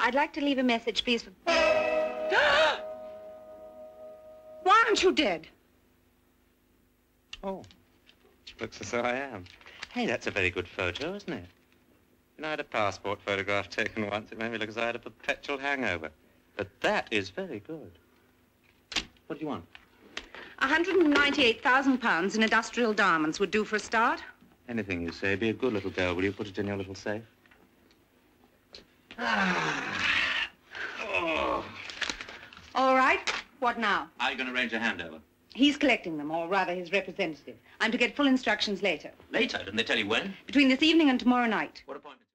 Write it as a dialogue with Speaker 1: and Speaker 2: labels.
Speaker 1: I'd like to leave a message, please. For... Why aren't you dead?
Speaker 2: Oh, looks as though I am. Hey, that's a very good photo, isn't it? You know, I had a passport photograph taken once. It made me look as though I had a perpetual hangover. But that is very good. What do you want?
Speaker 1: 198,000 pounds in industrial diamonds would do for a start.
Speaker 2: Anything you say. Be a good little girl. Will you put it in your little safe? Ah.
Speaker 1: Oh. All right. What now?
Speaker 2: Are you going to arrange a handover?
Speaker 1: He's collecting them, or rather his representative. I'm to get full instructions later.
Speaker 2: Later? Didn't they tell you when?
Speaker 1: Between this evening and tomorrow night.
Speaker 2: What appointment?